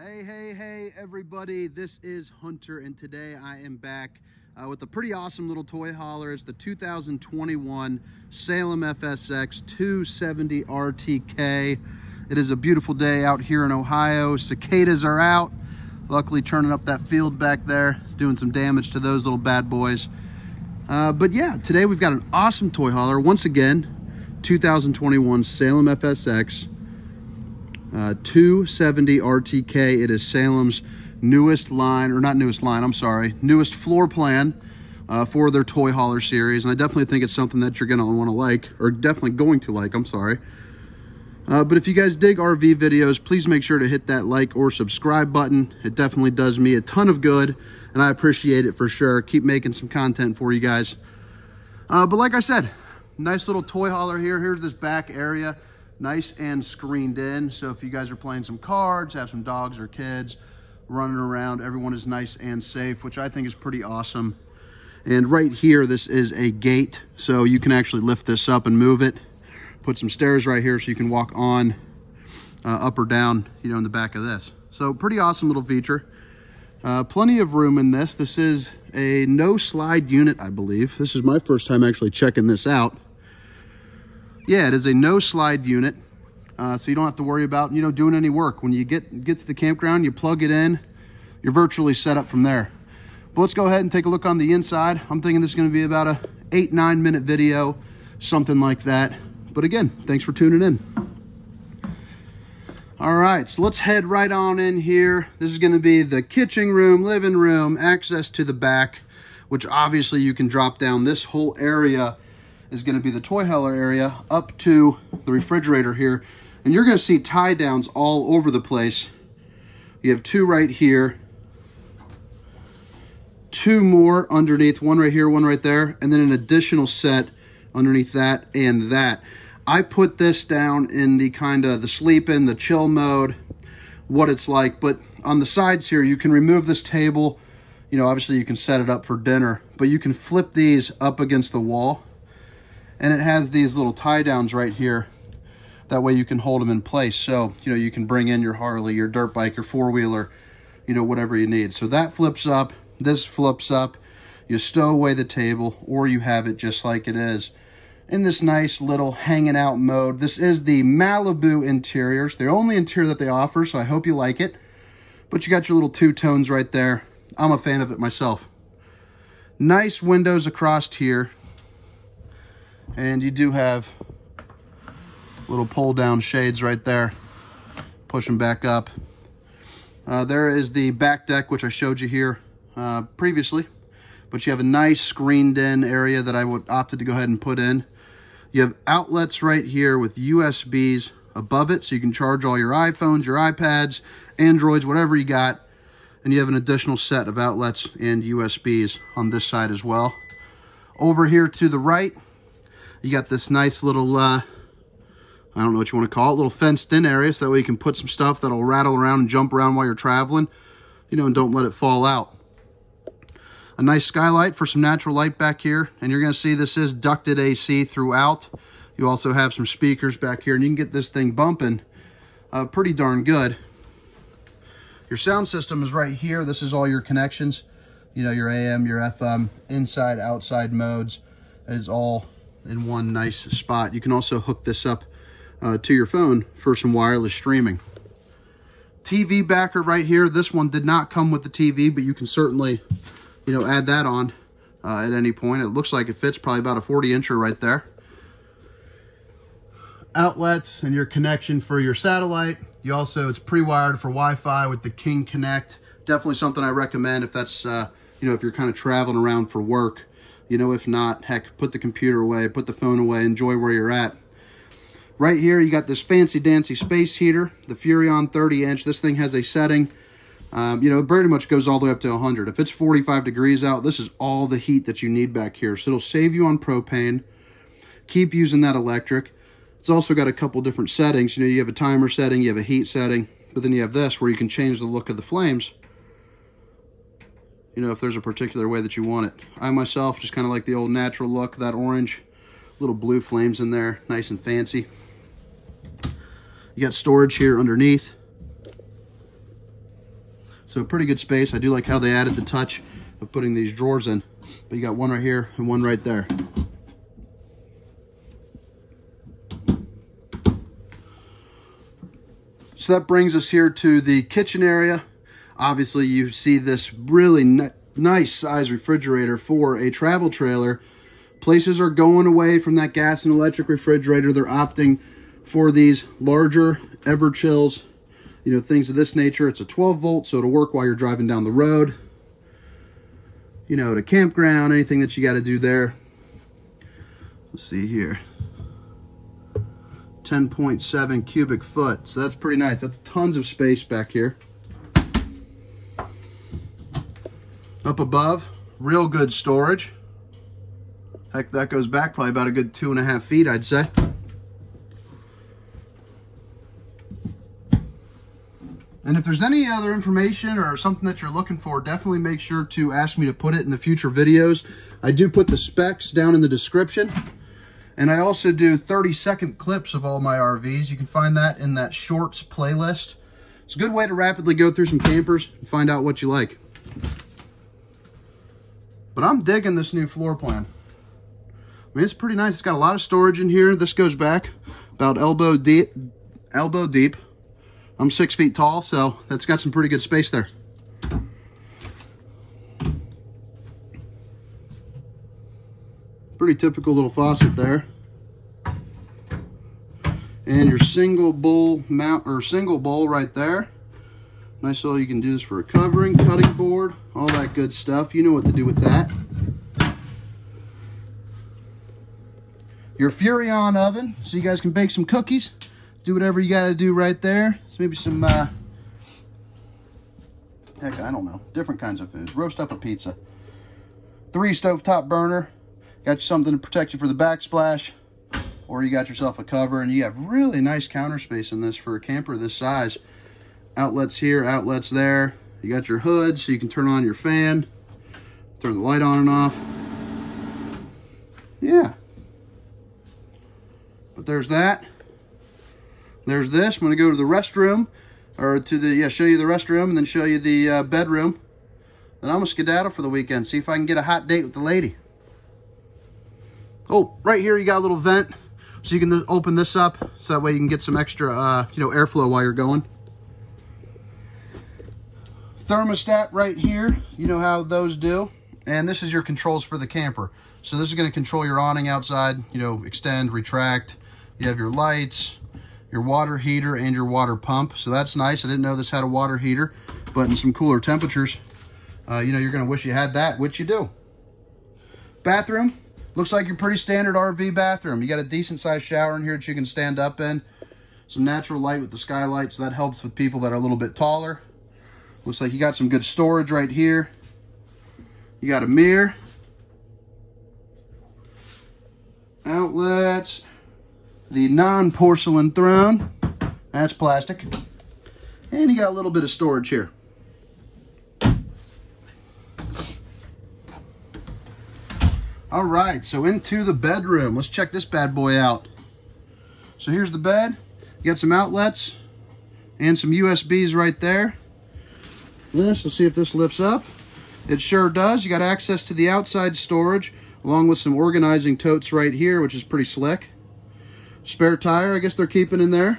Hey, hey, hey, everybody. This is Hunter, and today I am back uh, with a pretty awesome little toy hauler. It's the 2021 Salem FSX 270 RTK. It is a beautiful day out here in Ohio. Cicadas are out. Luckily, turning up that field back there. It's doing some damage to those little bad boys. Uh, but yeah, today we've got an awesome toy hauler. Once again, 2021 Salem FSX uh, 270 RTK. It is Salem's newest line, or not newest line, I'm sorry, newest floor plan uh, for their toy hauler series. And I definitely think it's something that you're going to want to like, or definitely going to like, I'm sorry. Uh, but if you guys dig RV videos, please make sure to hit that like or subscribe button. It definitely does me a ton of good, and I appreciate it for sure. Keep making some content for you guys. Uh, but like I said, nice little toy hauler here. Here's this back area nice and screened in. So if you guys are playing some cards, have some dogs or kids running around, everyone is nice and safe, which I think is pretty awesome. And right here, this is a gate. So you can actually lift this up and move it. Put some stairs right here so you can walk on uh, up or down, you know, in the back of this. So pretty awesome little feature. Uh, plenty of room in this. This is a no slide unit, I believe. This is my first time actually checking this out. Yeah, it is a no slide unit. Uh, so you don't have to worry about, you know, doing any work. When you get, get to the campground, you plug it in, you're virtually set up from there. But let's go ahead and take a look on the inside. I'm thinking this is gonna be about a eight, nine minute video, something like that. But again, thanks for tuning in. All right, so let's head right on in here. This is gonna be the kitchen room, living room, access to the back, which obviously you can drop down this whole area is going to be the toy hauler area up to the refrigerator here. And you're going to see tie downs all over the place. You have two right here, two more underneath, one right here, one right there, and then an additional set underneath that and that. I put this down in the kind of the sleep in, the chill mode, what it's like. But on the sides here, you can remove this table. You know, obviously you can set it up for dinner, but you can flip these up against the wall and it has these little tie downs right here. That way you can hold them in place. So, you know, you can bring in your Harley, your dirt bike, your four-wheeler, you know, whatever you need. So that flips up, this flips up, you stow away the table, or you have it just like it is in this nice little hanging out mode. This is the Malibu interiors, the only interior that they offer, so I hope you like it. But you got your little two tones right there. I'm a fan of it myself. Nice windows across here. And you do have little pull down shades right there, pushing back up. Uh, there is the back deck, which I showed you here uh, previously, but you have a nice screened in area that I would opted to go ahead and put in. You have outlets right here with USBs above it, so you can charge all your iPhones, your iPads, Androids, whatever you got. And you have an additional set of outlets and USBs on this side as well. Over here to the right, you got this nice little, uh, I don't know what you want to call it, little fenced in area so that way you can put some stuff that'll rattle around and jump around while you're traveling, you know, and don't let it fall out. A nice skylight for some natural light back here. And you're going to see this is ducted AC throughout. You also have some speakers back here and you can get this thing bumping uh, pretty darn good. Your sound system is right here. This is all your connections. You know, your AM, your FM, inside, outside modes is all in one nice spot. You can also hook this up uh, to your phone for some wireless streaming. TV backer right here. This one did not come with the TV, but you can certainly, you know, add that on uh, at any point. It looks like it fits probably about a 40 incher right there. Outlets and your connection for your satellite. You also, it's pre-wired for Wi-Fi with the King Connect. Definitely something I recommend if that's, uh, you know, if you're kind of traveling around for work. You know, if not, heck, put the computer away, put the phone away, enjoy where you're at. Right here, you got this fancy dancy space heater, the Furrion 30 inch. This thing has a setting, um, you know, it pretty much goes all the way up to 100. If it's 45 degrees out, this is all the heat that you need back here. So it'll save you on propane. Keep using that electric. It's also got a couple different settings. You know, you have a timer setting, you have a heat setting, but then you have this where you can change the look of the flames you know, if there's a particular way that you want it. I myself just kind of like the old natural look, that orange, little blue flames in there, nice and fancy. You got storage here underneath. So pretty good space. I do like how they added the touch of putting these drawers in. But you got one right here and one right there. So that brings us here to the kitchen area. Obviously, you see this really nice size refrigerator for a travel trailer. Places are going away from that gas and electric refrigerator. They're opting for these larger Everchills, you know, things of this nature. It's a 12 volt, so it'll work while you're driving down the road. You know, to campground, anything that you got to do there. Let's see here. 10.7 cubic foot. So that's pretty nice. That's tons of space back here. Up above, real good storage. Heck, that goes back probably about a good two and a half feet, I'd say. And if there's any other information or something that you're looking for, definitely make sure to ask me to put it in the future videos. I do put the specs down in the description. And I also do 30 second clips of all my RVs. You can find that in that shorts playlist. It's a good way to rapidly go through some campers and find out what you like. But I'm digging this new floor plan. I mean, it's pretty nice. It's got a lot of storage in here. This goes back about elbow deep. Elbow deep. I'm six feet tall, so that's got some pretty good space there. Pretty typical little faucet there. And your single bowl mount or single bowl right there. Nice little, you can do this for a covering, cutting board, all that good stuff. You know what to do with that. Your Furrion oven, so you guys can bake some cookies. Do whatever you got to do right there. So maybe some, uh, heck, I don't know, different kinds of foods. Roast up a pizza. Three stovetop burner. Got you something to protect you for the backsplash. Or you got yourself a cover, and you have really nice counter space in this for a camper this size outlets here, outlets there. You got your hood so you can turn on your fan, turn the light on and off. Yeah. But there's that. There's this. I'm going to go to the restroom, or to the, yeah, show you the restroom and then show you the uh, bedroom. Then I'm going to skedaddle for the weekend, see if I can get a hot date with the lady. Oh, right here you got a little vent, so you can open this up, so that way you can get some extra, uh, you know, airflow while you're going thermostat right here. You know how those do. And this is your controls for the camper. So this is going to control your awning outside, you know, extend, retract. You have your lights, your water heater, and your water pump. So that's nice. I didn't know this had a water heater, but in some cooler temperatures, uh, you know, you're going to wish you had that, which you do. Bathroom. Looks like your pretty standard RV bathroom. You got a decent sized shower in here that you can stand up in. Some natural light with the skylight, so that helps with people that are a little bit taller. Looks like you got some good storage right here. You got a mirror. Outlets. The non-porcelain throne. That's plastic. And you got a little bit of storage here. All right, so into the bedroom. Let's check this bad boy out. So here's the bed. You got some outlets and some USBs right there this. Let's see if this lifts up. It sure does. You got access to the outside storage along with some organizing totes right here, which is pretty slick. Spare tire, I guess they're keeping in there.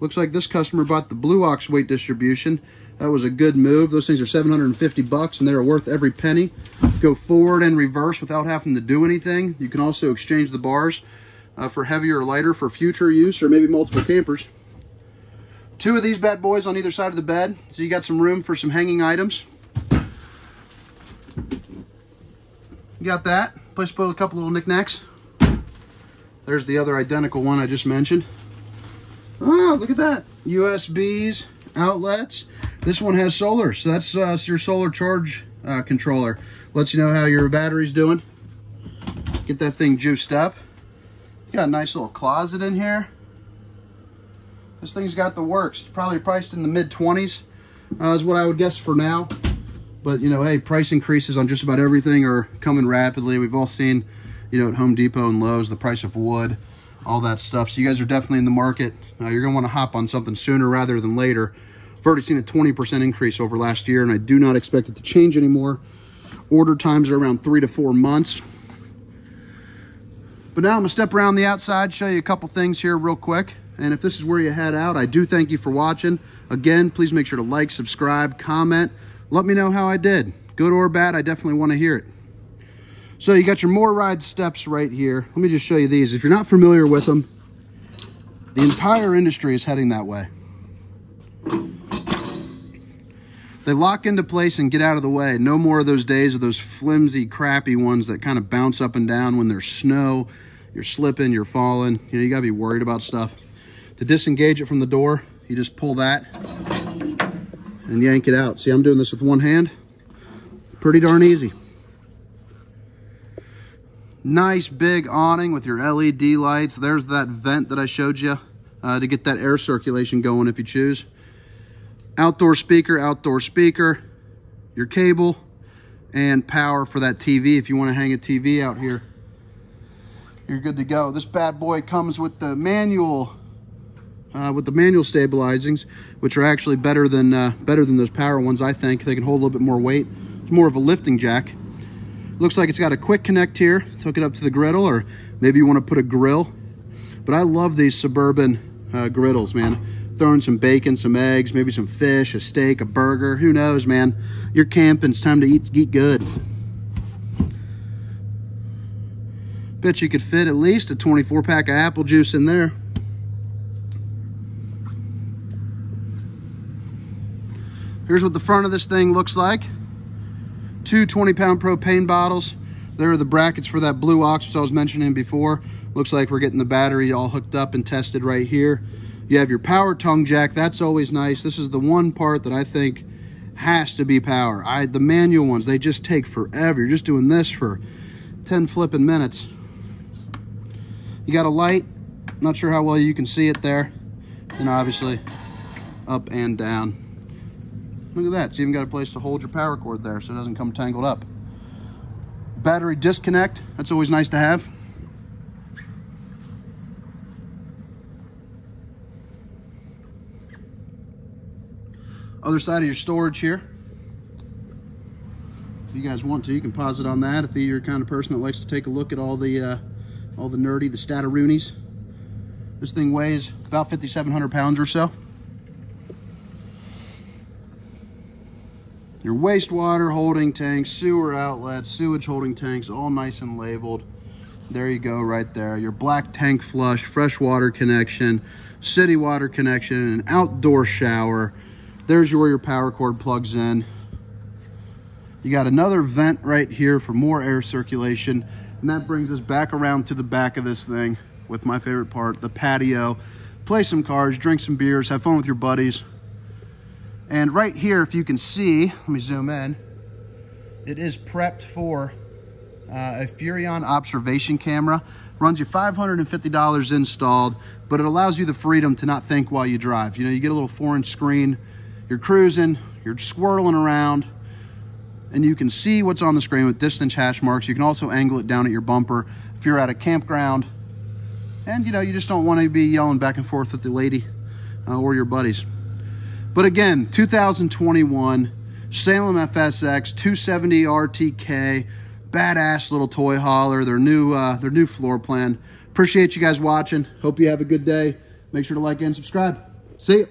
Looks like this customer bought the Blue Ox weight distribution. That was a good move. Those things are 750 bucks and they're worth every penny. Go forward and reverse without having to do anything. You can also exchange the bars uh, for heavier or lighter for future use or maybe multiple campers. Two of these bad boys on either side of the bed. So you got some room for some hanging items. You got that. Place to a couple little knickknacks. There's the other identical one I just mentioned. Oh, look at that. USBs, outlets. This one has solar, so that's uh, your solar charge uh, controller. Lets you know how your battery's doing. Get that thing juiced up. You got a nice little closet in here. This thing's got the works. It's probably priced in the mid 20s uh, is what I would guess for now. But, you know, hey, price increases on just about everything are coming rapidly. We've all seen, you know, at Home Depot and Lowe's, the price of wood, all that stuff. So you guys are definitely in the market. Uh, you're going to want to hop on something sooner rather than later I've already seen a 20% increase over last year, and I do not expect it to change anymore. Order times are around three to four months. But now I'm gonna step around the outside, show you a couple things here real quick. And if this is where you head out, I do thank you for watching. Again, please make sure to like, subscribe, comment. Let me know how I did. Good or bad, I definitely wanna hear it. So you got your MORryde steps right here. Let me just show you these. If you're not familiar with them, the entire industry is heading that way. They lock into place and get out of the way. No more of those days of those flimsy, crappy ones that kind of bounce up and down when there's snow, you're slipping, you're falling. You know, you gotta be worried about stuff. To disengage it from the door, you just pull that and yank it out. See, I'm doing this with one hand. Pretty darn easy. Nice big awning with your LED lights. There's that vent that I showed you uh, to get that air circulation going if you choose outdoor speaker, outdoor speaker, your cable, and power for that TV if you want to hang a TV out here. You're good to go. This bad boy comes with the manual uh, with the manual stabilizings, which are actually better than uh, better than those power ones. I think they can hold a little bit more weight. It's more of a lifting jack. Looks like it's got a quick connect here. Took it up to the griddle, or maybe you want to put a grill. But I love these suburban uh, griddles, man throwing some bacon, some eggs, maybe some fish, a steak, a burger. Who knows, man? You're camping. It's time to eat, eat good. Bet you could fit at least a 24 pack of apple juice in there. Here's what the front of this thing looks like. Two 20 pound propane bottles. There are the brackets for that blue ox, which I was mentioning before. Looks like we're getting the battery all hooked up and tested right here. You have your power tongue jack. That's always nice. This is the one part that I think has to be power. I The manual ones, they just take forever. You're just doing this for 10 flipping minutes. You got a light. Not sure how well you can see it there. And obviously up and down. Look at that. It's even got a place to hold your power cord there so it doesn't come tangled up. Battery disconnect. That's always nice to have. Other side of your storage here. If you guys want to, you can pause it on that if you're the kind of person that likes to take a look at all the uh, all the nerdy, the Stataroonies. This thing weighs about 5,700 pounds or so. Your wastewater holding tanks, sewer outlets, sewage holding tanks, all nice and labeled. There you go right there. Your black tank flush, fresh water connection, city water connection, an outdoor shower, there's where your power cord plugs in. You got another vent right here for more air circulation. And that brings us back around to the back of this thing with my favorite part, the patio. Play some cards, drink some beers, have fun with your buddies. And right here, if you can see, let me zoom in, it is prepped for uh, a Furrion observation camera. Runs you $550 installed, but it allows you the freedom to not think while you drive. You know, you get a little four inch screen, you're cruising, you're swirling around, and you can see what's on the screen with distance hash marks. You can also angle it down at your bumper if you're at a campground. And you know, you just don't want to be yelling back and forth with the lady uh, or your buddies. But again, 2021 Salem FSX 270 RTK, badass little toy hauler. Their new uh, their new floor plan. Appreciate you guys watching. Hope you have a good day. Make sure to like and subscribe. See you.